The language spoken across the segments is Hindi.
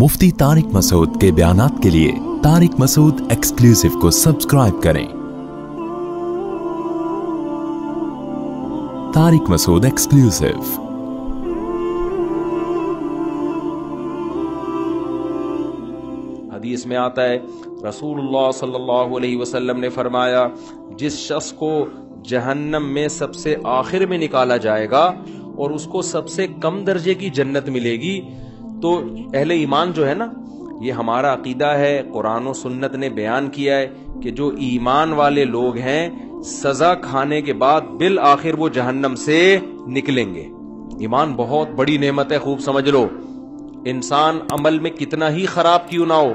मुफ्ती तारिक मसूद के बयान के लिए तारिक मसूद एक्सक्लूसिव को सब्सक्राइब करें। तारिक मसूद एक्सक्लूसिव। हदीस में आता है, रसूलुल्लाह सल्लल्लाहु अलैहि वसल्लम ने फरमाया, जिस शख्स को जहन्नम में सबसे आखिर में निकाला जाएगा और उसको सबसे कम दर्जे की जन्नत मिलेगी तो अहले ईमान जो है ना, ये हमारा अकीदा है, कुरान और सुन्नत ने बयान किया है कि जो ईमान वाले लोग हैं, सजा खाने के बाद बिल आखिर वो जहन्नम से निकलेंगे। ईमान बहुत बड़ी नेमत है, खूब समझ लो। इंसान अमल में कितना ही खराब क्यों ना हो,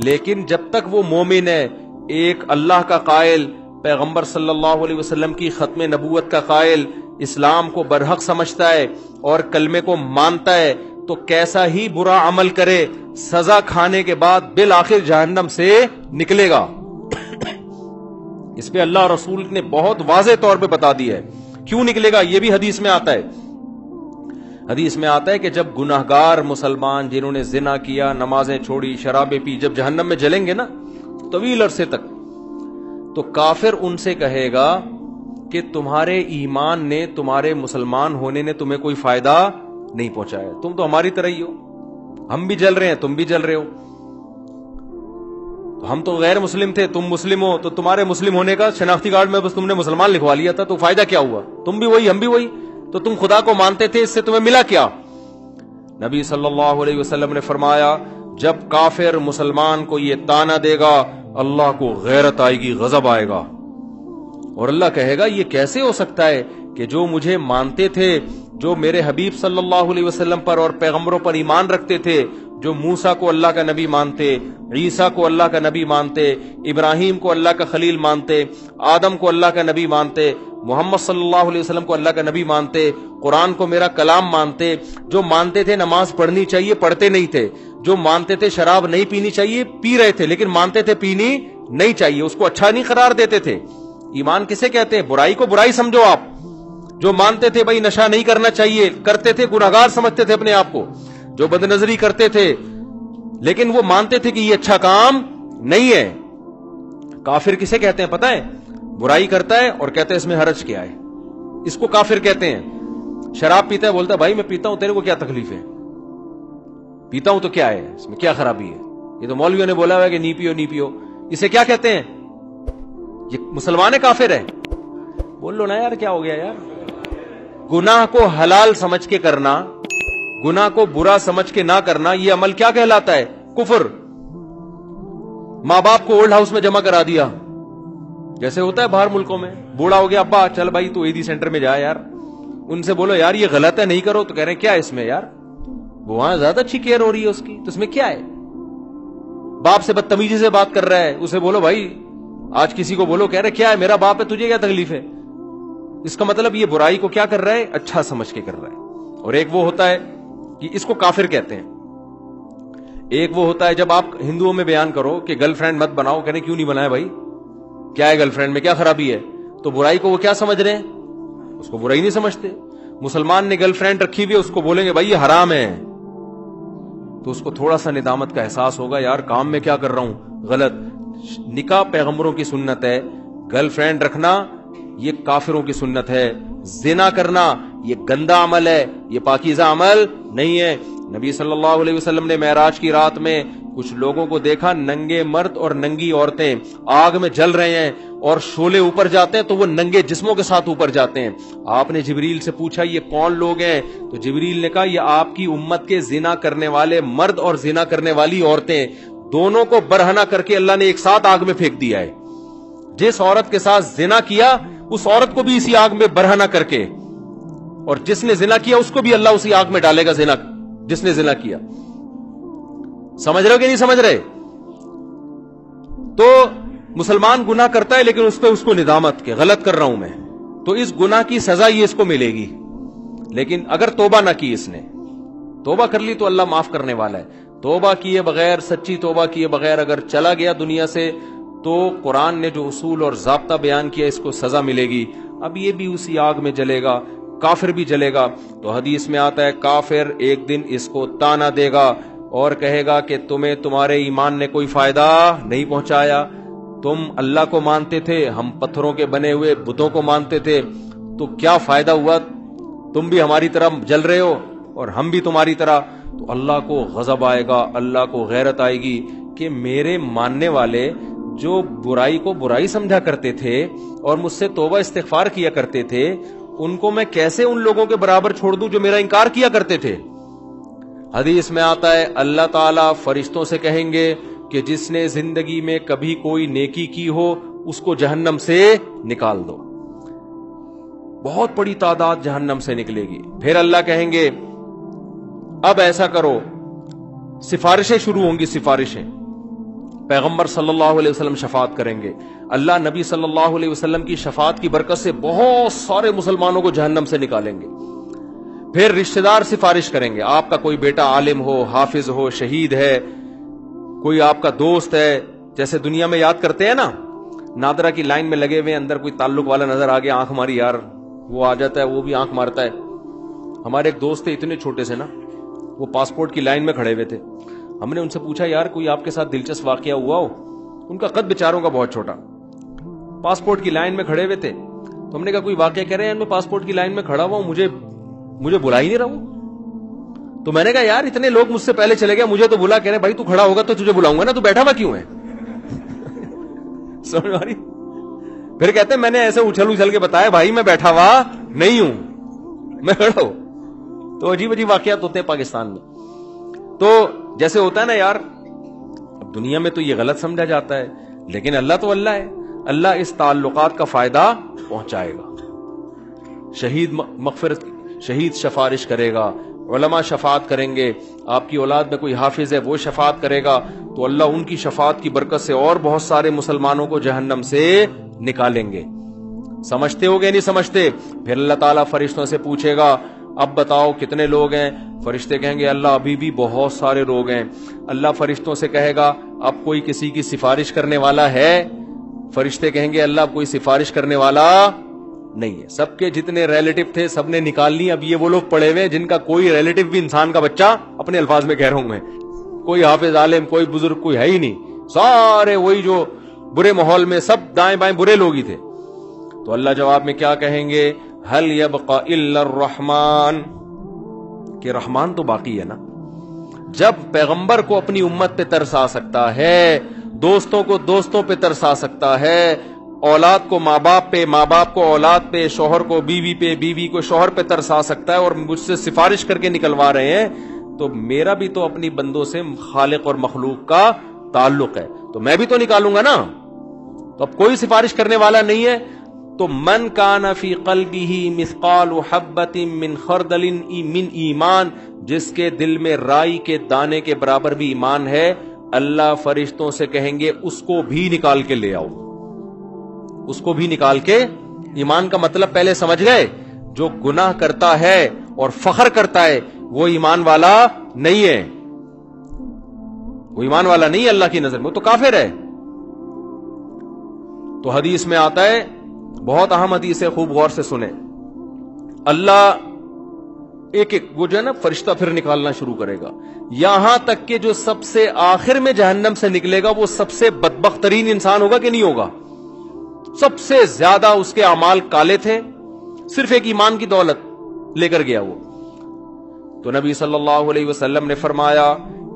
लेकिन जब तक वो मोमिन है, एक अल्लाह का कायल, पैगंबर सल्लल्लाहु अलैहि वसल्लम की खत्म नबूवत का कायल, इस्लाम को बरहक समझता है और कलमे को मानता है तो कैसा ही बुरा अमल करे, सजा खाने के बाद बिल आखिर जहन्नम से निकलेगा। इस पे अल्लाह रसूल ने बहुत वाजे तौर पे बता दिया है। क्यों निकलेगा, ये भी हदीस में आता है। हदीस में आता है कि जब गुनाहगार मुसलमान जिन्होंने जिना किया, नमाजें छोड़ी, शराबें पी, जब जहन्नम में जलेंगे ना, तवील अरसे तक तो काफिर उनसे कहेगा कि तुम्हारे ईमान ने, तुम्हारे मुसलमान होने ने तुम्हें कोई फ़ायदा नहीं पहुँचाया तुम तो हमारी तरह ही हो। हम भी जल रहे हैं, तुम भी जल रहे हो। तो हम तो गैर मुस्लिम थे, तुम मुस्लिम हो तो तुम्हारे मुस्लिम होने का शनाख्ती कार्ड में बस तुमने मुसलमान लिखवा लिया था तो फ़ायदा क्या हुआ? तुम भी वही, हम भी वही। तो तुम खुदा को मानते थे, इससे तुम्हें मिला क्या? नबी सल्लल्लाहु अलैहि वसल्लम ने फरमाया, जब काफिर मुसलमान को ये ताना देगा, अल्लाह को गैरत आएगी, गजब आएगा। और अल्लाह कहेगा, ये कैसे हो सकता है कि जो मुझे मानते थे जो मेरे हबीब सल्लल्लाहु अलैहि वसल्लम पर और पैगंबरों पर ईमान रखते थे, जो मूसा को अल्लाह का नबी मानते, ईसा को अल्लाह का नबी मानते, इब्राहिम को अल्लाह का खलील मानते, आदम को अल्लाह का नबी मानते, मोहम्मद सल्लल्लाहु अलैहि वसल्लम को अल्लाह का नबी मानते, कुरान को मेरा कलाम मानते, जो मानते थे नमाज़ पढ़नी चाहिए, पढ़ते नहीं थे। जो मानते थे शराब नहीं पीनी चाहिए, पी रहे थे, लेकिन मानते थे पीनी नहीं चाहिए, उसको अच्छा नहीं करार देते थे। ईमान किसे कहते हैं? बुराई को बुराई समझो आप। जो मानते थे भाई नशा नहीं करना चाहिए, करते थे, गुनागार समझते थे अपने आप को, जो बदनजरी करते थे, लेकिन वो मानते थे कि ये अच्छा काम नहीं है। काफिर किसे कहते हैं पता है? बुराई करता है और कहते हैं इसमें हरज क्या है। इसको काफिर कहते हैं। शराब पीता है, बोलता है, भाई, मैं पीता हूँ, तेरे को क्या तकलीफ़ है? पीता हूँ तो क्या है? इसमें क्या खराबी है? ये तो मौलवियों ने बोला हुआ कि नी पियो नी पियो। इसे क्या कहते हैं? ये मुसलमान है, काफिर है? बोल लो ना यार, क्या हो गया यार? गुनाह को हलाल समझ के करना, गुनाह को बुरा समझ के ना करना, ये अमल क्या कहलाता है? कुफर। माँ बाप को ओल्ड हाउस में जमा करा दिया। जैसे होता है बाहर मुल्कों में। बूढ़ा हो गया, अब्बा, चल भाई, तू ईदी सेंटर में जा यार। उनसे बोलो, यार, ये गलत है, नहीं करो। तो कह रहे हैं, क्या इसमें यार? वहाँ ज़्यादा अच्छी केयर हो रही है उसकी। तो इसमें क्या है? बाप से बदतमीजी से बात कर रहा है। उसे बोलो, भाई, आज किसी को बोलो, कह रहे, क्या है, मेरा बाप है, तुझे क्या तकलीफ़ है? इसका मतलब ये बुराई को क्या कर रहा है? अच्छा समझ के कर रहा है। और एक वो होता है कि इसको काफिर कहते हैं। एक वो होता है जब आप हिंदुओं में बयान करो कि गर्लफ्रेंड मत बनाओ, कहने क्यों नहीं बनाए भाई? क्या है गर्लफ्रेंड में? क्या खराबी है? तो बुराई को वो क्या समझ रहे हैं? उसको बुराई नहीं समझते। मुसलमान ने गर्लफ्रेंड रखी हुई है, उसको बोलेंगे, भाई, ये हराम है। तो उसको थोड़ा सा निदामत का एहसास होगा, यार, काम में क्या कर रहा हूँ? गलत। निका पैगंबरों की सुन्नत है। गर्लफ्रेंड रखना ये काफिरों की सुन्नत है। जिना करना, ये गंदा अमल है। ये पाकिजा अमल नहीं है। नबी सल्लल्लाहु अलैहि वसल्लम ने महराज की रात में कुछ लोगों को देखा, नंगे मर्द और नंगी औरतें। आग में जल रहे हैं और शोले ऊपर जाते हैं तो वो नंगे जिस्मों के साथ ऊपर जाते हैं। आपने जिबरील से पूछा, ये कौन लोग हैं? तो जिबरील ने कहा, ये आपकी उम्मत के जिना करने वाले मर्द और जिना करने वाली औरतें। दोनों को बरहना करके अल्लाह ने एक साथ आग में फेंक दिया है। जिस औरत के साथ जिना किया उस औरत को भी इसी आग में बरहना करके और जिसने जिना किया, उसको भी अल्लाह उसी आग में डालेगा जिना, जिसने जिना किया। समझ रहे हो कि नहीं समझ रहे? तो मुसलमान गुना करता है, लेकिन उस पर उसको निदामत के, गलत कर रहा हूँ मैं। तो इस गुना की सजा ये इसको मिलेगी। लेकिन अगर तोबा ना की इसने, तोबा कर ली तो अल्लाह माफ़ करने वाला है। तोबा किए बगैर, सच्ची तोबा किए बगैर अगर चला गया दुनिया से तो कुरान ने जो उसूल और जबता बयान किया, इसको सजा मिलेगी। अब ये भी उसी आग में जलेगा, काफिर भी जलेगा। तो हदीस में आता है, काफिर एक दिन इसको ताना देगा और कहेगा कि तुम्हें तुम्हारे ईमान ने कोई फ़ायदा नहीं पहुँचाया। तुम अल्लाह को मानते थे, हम पत्थरों के बने हुए बुतों को मानते थे। तो क्या फ़ायदा हुआ? तुम भी हमारी तरह जल रहे हो और हम भी तुम्हारी तरह। तो अल्लाह को गजब आएगा, अल्लाह को गैरत आएगी कि मेरे मानने वाले जो बुराई को बुराई समझा करते थे और मुझसे तोबा इस्तेफार किया करते थे, उनको मैं कैसे उन लोगों के बराबर छोड़ दूँ जो मेरा इनकार किया करते थे? हदीस में आता है, अल्लाह ताला फरिश्तों से कहेंगे कि जिसने ज़िंदगी में कभी कोई नेकी की हो, उसको जहन्नम से निकाल दो। बहुत बड़ी तादाद जहन्नम से निकलेगी। फिर अल्लाह कहेंगे, अब ऐसा करो, सिफारिशें शुरू होंगी, सिफारिशें। पैगंबर सल्लल्लाहु अलैहि वसल्लम शफात करेंगे। अल्लाह नबी सल्लल्लाहु अलैहि वसल्लम की शफात की बरकत से बहुत सारे मुसलमानों को जहन्नम से निकालेंगे। फिर रिश्तेदार सिफारिश करेंगे। आपका कोई बेटा आलिम हो, हाफिज हो, शहीद है, कोई आपका दोस्त है, जैसे दुनिया में याद करते हैं ना, नादरा की लाइन में लगे हुए अंदर कोई ताल्लुक वाला नज़र आ गया, आँख मारी, यार, वो आ जाता है, वो भी आँख मारता है। हमारे एक दोस्त थे, इतने छोटे से ना, वो पासपोर्ट की लाइन में खड़े हुए थे। हमने उनसे पूछा, यार, कोई आपके साथ दिलचस्प वाक्य हुआ हो? उनका कद बेचारों का बहुत छोटा। पासपोर्ट की लाइन में खड़े हुए थे। तो हमने कहा, कोई वाक्य कह रहे हैं मैं पासपोर्ट की लाइन में खड़ा हुआ मुझे मुझे बुला ही नहीं रहा हूँ तो मैंने कहा, यार, इतने लोग मुझसे पहले चले गए, मुझे तो बुला, कह रहे भाई, तू खड़ा होगा तो तुझे बुलाऊँगा ना, तू बैठा हुआ क्यों है? समझ आ फिर कहते हैं, मैंने ऐसे उछल उछल के बताया, भाई, मैं बैठा हुआ नहीं हूँ, मैं खड़ा हूँ। तो अजीब अजीब वाकयात होते हैं पाकिस्तान में। तो जैसे होता है ना यार, अब दुनिया में तो ये गलत समझा जाता है, लेकिन अल्लाह तो अल्लाह है। अल्लाह इस ताल्लुकात का फ़ायदा पहुंचाएगा। शहीद मगफरत, शहीद शफारिश करेगा, उलमा शफात करेंगे, आपकी औलाद में कोई हाफिज है, वो शफात करेगा तो अल्लाह उनकी शफात की बरकत से और बहुत सारे मुसलमानों को जहन्नम से निकालेंगे। समझते हो गए नहीं समझते? फिर अल्लाह ताला फरिश्तों से पूछेगा अब बताओ कितने लोग हैं? फरिश्ते कहेंगे, अल्लाह, अभी भी बहुत सारे लोग हैं। अल्लाह फरिश्तों से कहेगा, अब कोई किसी की सिफारिश करने वाला है? फरिश्ते कहेंगे, अल्लाह कोई सिफारिश करने वाला नहीं है। सबके जितने रिलेटिव थे, सबने निकाल ली। अब ये वो लोग पड़े हुए जिनका कोई रिलेटिव भी इंसान का बच्चा अपने अल्फाज में कह रहा हूँ मैं। कोई हाफिज, आलिम, कोई बुज़ुर्ग, कोई है ही नहीं। सारे वही जो बुरे माहौल में सब दाएँ बाएँ बुरे लोग ही थे। तो अल्लाह जवाब में क्या कहेंगे? हल यबका रहमान। के रहमान तो बाकी है ना? जब पैगंबर को अपनी उम्मत पे तरस आ सकता है, दोस्तों को दोस्तों पे तरस आ सकता है, औलाद को माँ बाप पे माँ बाप को औलाद पे, शोहर को बीवी पे, बीवी को शोहर पे तरस आ सकता है और मुझसे सिफारिश करके निकलवा रहे हैं तो मेरा भी तो अपनी बंदों से खालिक और मखलूक का ताल्लुक है। तो मैं भी तो निकालूँगा ना? तो अब कोई सिफारिश करने वाला नहीं है। तो मन का नफी कलबी ही मिसकाल हब्बत मिन खरदलिन मिन ईमान, जिसके दिल में राई के दाने के बराबर भी ईमान है, अल्लाह फरिश्तों से कहेंगे, उसको भी निकाल के ले आओ। उसको भी निकाल के, ईमान का मतलब पहले समझ गए, जो गुनाह करता है और फखर करता है, वो ईमान वाला नहीं है। वो ईमान वाला नहीं अल्लाह की नज़र में, वो तो काफिर है। तो हदीस में आता है बहुत अहम हदीस है, खूब गौर से सुने। अल्लाह एक एक, वो जो है ना, फरिश्ता फिर निकालना शुरू करेगा। यहाँ तक कि जो सबसे आखिर में जहन्नम से निकलेगा, वो सबसे बदबख्तरीन इंसान होगा कि नहीं होगा? सबसे ज़्यादा उसके अमाल काले थे, सिर्फ़ एक ईमान की दौलत लेकर गया वो। तो नबी सल्लल्लाहु अलैहि वसल्लम ने फरमाया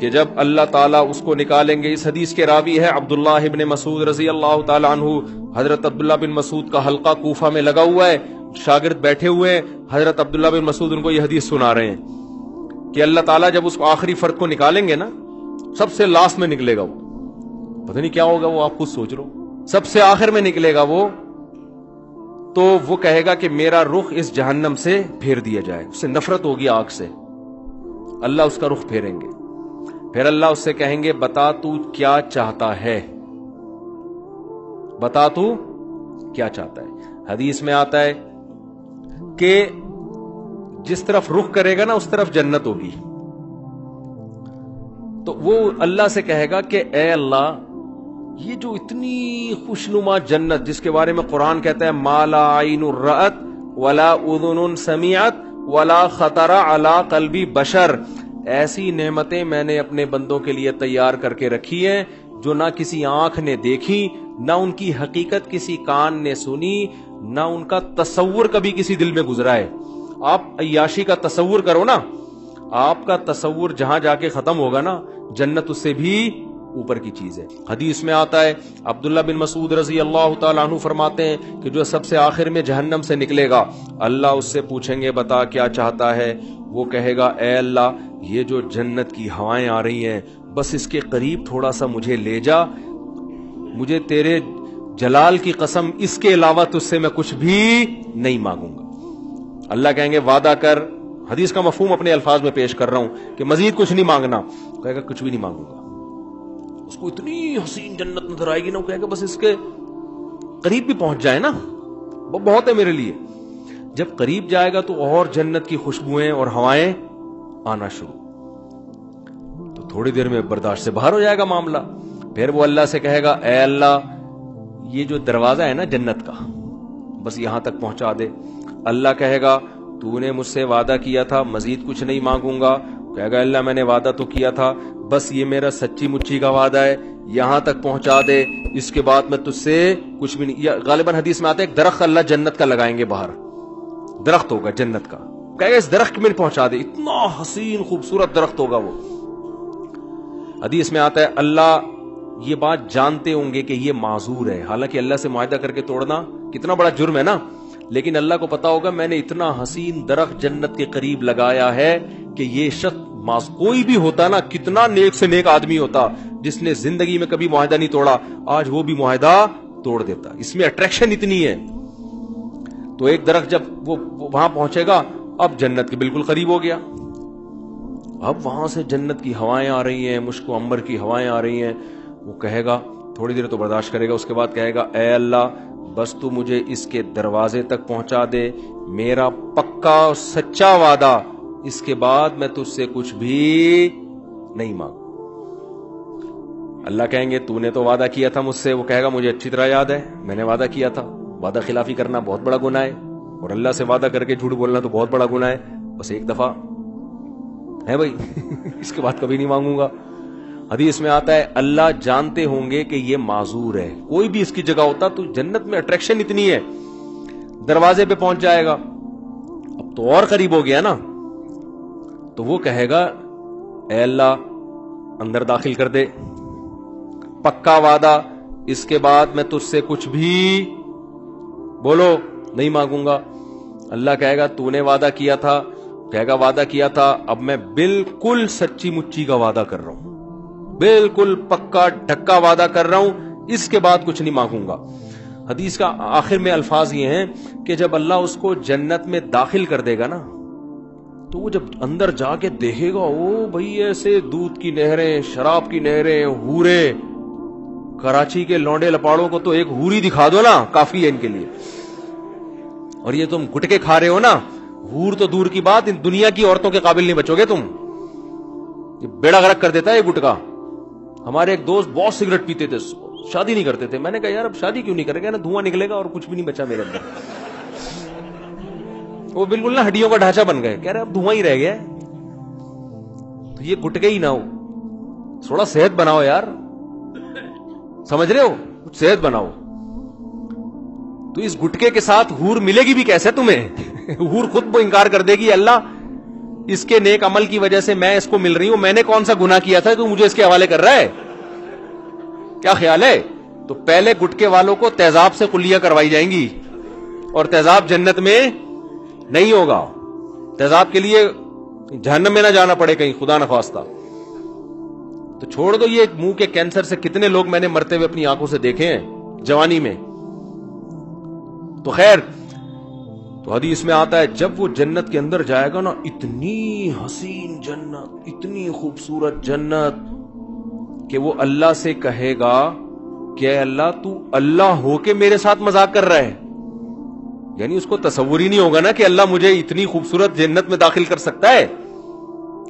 कि जब अल्लाह ताला उसको निकालेंगे, इस हदीस के रावी है अब्दुल्ला इब्ने मसूद रज़ी अल्लाह तु हज़रत अब्दुल्ला बिन मसूद का हल्का कूफा में लगा हुआ है, शागिर्द बैठे हुए हैं, हज़रत अब्दुल्ला बिन मसूद उनको यह हदीस सुना रहे हैं कि अल्लाह ताला जब उसको आखिरी फर्द को निकालेंगे ना, सबसे लास्ट में निकलेगा वो। पता नहीं क्या होगा, वो आप खुद सोच लो सबसे आखिर में निकलेगा वो तो वो कहेगा कि मेरा रुख इस जहन्नम से फेर दिया जाए। उससे नफरत होगी आग से। अल्लाह उसका रुख फेरेंगे। फिर अल्लाह उससे कहेंगे, बता तू क्या चाहता है? बता तू क्या चाहता है। हदीस में आता है कि जिस तरफ़ रुख करेगा ना, उस तरफ़ जन्नत होगी। तो वो अल्लाह से कहेगा कि, ए अल्लाह, ये जो इतनी खुशनुमा जन्नत, जिसके बारे में कुरान कहता है, माला आइन रत वला उदन समियत वला खतरा अला कलबी बशर, ऐसी नेमतें मैंने अपने बंदों के लिए तैयार करके रखी हैं जो ना किसी आँख ने देखी, ना उनकी हकीकत किसी कान ने सुनी, ना उनका तस्वुर कभी किसी दिल में गुजरा है। आप अयाशी का तस्वुर करो ना। आपका तस्वुर जहाँ जाके खत्म होगा ना, जन्नत उससे भी ऊपर की चीज़ है। हदीस में आता है, अब्दुल्ला बिन मसूद रज़ी अल्लाह तु फरमाते हैं कि जो सबसे आखिर में जहन्नम से निकलेगा, अल्लाह उससे पूछेंगे, बता क्या चाहता है? वो कहेगा ए अल्लाह, ये जो जन्नत की हवाएँ आ रही हैं बस इसके करीब थोड़ा सा मुझे ले जा। मुझे तेरे जलाल की कसम, इसके अलावा तुझसे मैं कुछ भी नहीं मांगूँगा। अल्लाह कहेंगे, वादा कर। हदीस का मफहूम अपने अल्फाज में पेश कर रहा हूँ कि मजीद कुछ नहीं मांगना। कहेगा, कुछ भी नहीं मांगूँगा। उसको इतनी हसीन जन्नत नज़र आएगी ना कहेगा, बस इसके करीब भी पहुँच जाए ना। वो बहुत है मेरे लिए। जब करीब जाएगा तो और जन्नत की खुशबुएँ और हवाएँ आना शुरू। थोड़ी देर में बर्दाश्त से बाहर हो जाएगा मामला। फिर वो अल्लाह से कहेगा, ए अल्लाह, ये जो दरवाज़ा है ना जन्नत का, बस यहाँ तक पहुँचा दे। अल्लाह कहेगा, तूने मुझसे वादा किया था, मजीद कुछ नहीं मांगूँगा। कहेगा, अल्लाह, मैंने वादा तो किया था, बस ये मेरा सच्ची मुच्ची का वादा है, यहाँ तक पहुँचा दे। इसके बाद मैं तुझसे कुछ भी नहीं गालिबन हदीस में आता है दरख्त अल्लाह जन्नत का लगाएँगे बाहर। दरख्त होगा जन्नत का। कहेगा, इस दरख्त में पहुँचा दे। इतना हसीन, खूबसूरत दरख्त होगा वो। हदीस में आता है अल्लाह ये बात जानते होंगे कि ये माजूर है। हालाँकि अल्लाह से मुआदा करके तोड़ना कितना बड़ा जुर्म है ना? लेकिन अल्लाह को पता होगा मैंने इतना हसीन दरख्त जन्नत के करीब लगाया है कि ये शख्स मास कोई भी होता ना कितना नेक से नेक आदमी होता जिसने ज़िंदगी में कभी मुहिदा नहीं तोड़ा आज वो भी मुहिदा तोड़ देता। इसमें अट्रैक्शन इतनी है। तो एक दरख्त जब वो, वो वहाँ पहुंचेगा अब जन्नत के बिल्कुल करीब हो गया। अब वहाँ से जन्नत की हवाएँ आ रही हैं, मुश्को अंबर की हवाएँ आ रही हैं। वो कहेगा, थोड़ी देर तो बर्दाश्त करेगा, उसके बाद कहेगा, ए अल्लाह, बस तू मुझे इसके दरवाजे तक पहुँचा दे। मेरा पक्का और सच्चा वादा, इसके बाद मैं तुझसे कुछ भी नहीं मांग। अल्लाह कहेंगे, तूने तो वादा किया था मुझसे। वो कहेगा, मुझे अच्छी तरह याद है, मैंने वादा किया था। वादा खिलाफी करना बहुत बड़ा गुना है और अल्लाह से वादा करके झूठ बोलना तो बहुत बड़ा गुना है। बस एक दफ़ा है भाई? इसके बाद कभी नहीं मांगूँगा। हदीस में आता है, अल्लाह जानते होंगे कि ये माजूर है। कोई भी इसकी जगह होता तो जन्नत में अट्रैक्शन इतनी है। दरवाजे पे पहुँच जाएगा। अब तो और करीब हो गया ना। तो वो कहेगा अल्लाह, अंदर दाखिल कर दे। पक्का वादा, इसके बाद मैं तुझसे कुछ भी बोलो, नहीं मांगूँगा। अल्लाह कहेगा, तूने वादा किया था कहेगा, वादा किया था, अब मैं बिल्कुल सच्ची मुच्ची का वादा कर रहा हूँ। बिल्कुल पक्का ढक्का वादा कर रहा हूँ, इसके बाद कुछ नहीं मांगूँगा। हदीस का आखिर में अल्फाज ये हैं कि जब अल्लाह उसको जन्नत में दाखिल कर देगा ना तो वो जब अंदर जाके देखेगा, ओ भाई, ऐसे दूध की नहरें, शराब की नहरें, हूरे, कराची के लौंडे लपाड़ों को तो एक हूरी दिखा दो ना, काफ़ी है इनके लिए। और ये तुम गुटके खा रहे हो ना हूर तो दूर की बात, इन दुनिया की औरतों के काबिल नहीं बचोगे तुम। ये बेड़ा गरक कर देता है ये गुटका हमारे एक दोस्त बहुत सिगरेट पीते थे, शादी नहीं करते थे। मैंने कहा, यार, अब शादी क्यों नहीं करेगा? ना धुआँ निकलेगा और कुछ भी नहीं बचा मेरे अंदर। वो बिल्कुल ना हड्डियों का ढांचा बन गए। कह रहे, अब धुआँ ही रह गया तो ये गुटके ही ना हो। थोड़ा सेहत बनाओ यार। समझ रहे हो? कुछ सेहत बनाओ। तो इस गुटके के साथ हूर मिलेगी भी कैसे तुम्हें? हूर खुद वो इंकार कर देगी, अल्लाह, इसके नेक अमल की वजह से मैं इसको मिल रही हूँ। मैंने कौन सा गुना किया था तो मुझे इसके हवाले कर रहा है? क्या ख्याल है? तो पहले गुटके वालों को तेजाब से कुलिया करवाई जाएँगी और तेजाब जन्नत में नहीं होगा। तेजाब के लिए जहन्नम में ना जाना पड़े कहीं, खुदा न खास्ता। तो छोड़ दो ये मुँह के कैंसर से, कितने लोग मैंने मरते हुए अपनी आँखों से देखे हैं, जवानी में। तो खैर तो हदीस आता है, जब वो जन्नत के अंदर जाएगा ना, इतनी हसीन जन्नत, इतनी खूबसूरत जन्नत, कि वो अल्लाह से कहेगा कि अल्लाह, तू अल्लाह होके मेरे साथ मज़ाक कर रहा है। यानी उसको तस्वुर ही नहीं होगा ना कि अल्लाह मुझे इतनी खूबसूरत जन्नत में दाखिल कर सकता है।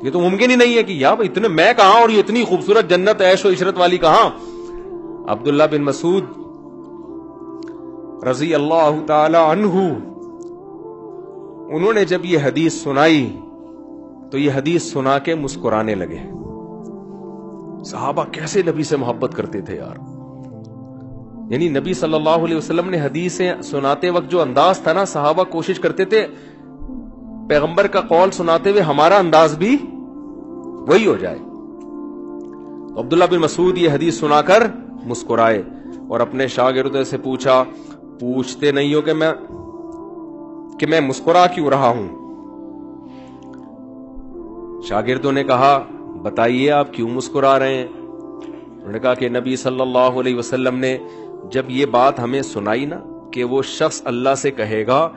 ये तो मुमकिन ही नहीं है कि यार इतने, मैं कहा और ये इतनी खूबसूरत जन्नत, ऐशो इशरत वाली कहा? अब्दुल्ला बिन मसूद रज़ी अल्लाह तहु उन्होंने जब ये हदीस सुनाई तो ये हदीस सुना के मुस्कुराने लगे। साहबा कैसे नबी से मोहब्बत करते थे यार? यानी नबी सल्लल्लाहु अलैहि वसल्लम ने हदीसें सुनाते वक्त जो अंदाज था ना, सहाबा कोशिश करते थे, पैगंबर का कौल सुनाते हुए हमारा अंदाज भी वही हो जाए। तो अब्दुल्ला बिन मसूद ये हदीस सुनाकर मुस्कुराए और अपने शागिर्दों से पूछा, पूछते नहीं हो कि मैं कि मैं मुस्कुरा क्यों रहा हूँ? शागिर्दों ने कहा बताइए आप क्यों मुस्कुरा रहे हैं? उन्होंने कहा कि नबी सल्लल्लाहु अलैहि वसल्लम ने जब ये बात हमें सुनाई ना कि वो शख्स अल्लाह से कहेगा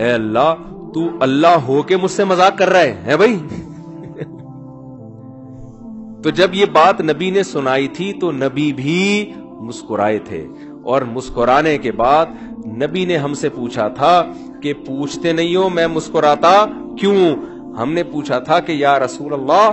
ए अल्लाह तू अल्लाह हो के मुझसे मज़ाक कर रहा है, है भाई? तो जब ये बात नबी ने सुनाई थी तो नबी भी मुस्कुराए थे। और मुस्कुराने के बाद नबी ने हमसे पूछा था कि पूछते नहीं हो, मैं मुस्कुराता, क्यों? हमने पूछा था कि, या रसूल अल्लाह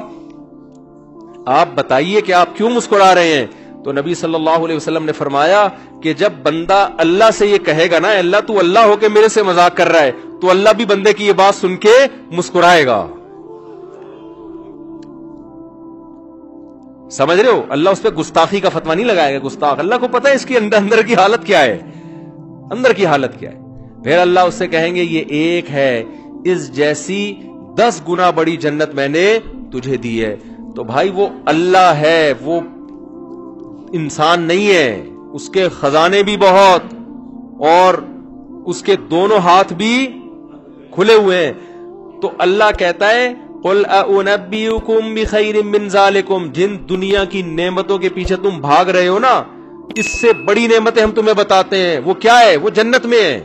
आप बताइए कि आप क्यों मुस्कुरा रहे हैं? तो नबी सल्लल्लाहु अलैहि वसल्लम ने फरमाया कि, जब बंदा अल्लाह से ये कहेगा ना, अल्लाह तू अल्लाह होके मेरे से मज़ाक कर रहा है तो अल्लाह भी बंदे की ये बात सुन के मुस्कुराएगा. समझ रहे हो? अल्लाह उस पर गुस्ताखी का फतवा नहीं लगाएगा। गुस्ताख, अल्लाह को पता है इसकी अंदर अंदर की हालत क्या है? अंदर की हालत क्या है? फिर अल्लाह उससे कहेंगे, ये एक है। इस जैसी दस गुना बड़ी जन्नत मैंने तुझे दी है। तो भाई, वो अल्लाह है, वो इंसान नहीं है। उसके खजाने भी बहुत और उसके दोनों हाथ भी खुले हुए हैं। तो अल्लाह कहता है मिनजालिकुम जिन दुनिया की नेमतों के पीछे तुम भाग रहे हो ना, इससे बड़ी नेमतें हम तुम्हें बताते हैं। वो क्या है? वो जन्नत में है।